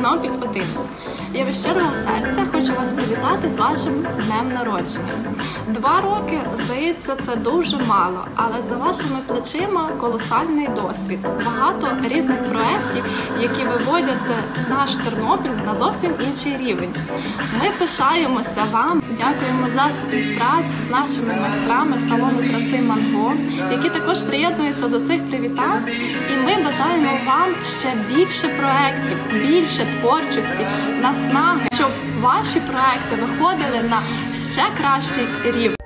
Тернопіль 1 Я від щирого серця хочу вас привітати з вашим днем народження. Два роки, здається, це дуже мало, але за вашими плечима колосальний досвід. Багато різних проєктів, які виводять наш Тернопіль на зовсім інший рівень. Ми пишаємося вам, дякуємо за співпрацю з нашими майстрами салону краси Манго, які також приєднуються до цих привітань. І ми бажаємо вам ще більше проєктів, більше творчості, наснаги, щоб ваші проекти виходили на ще кращий рівень.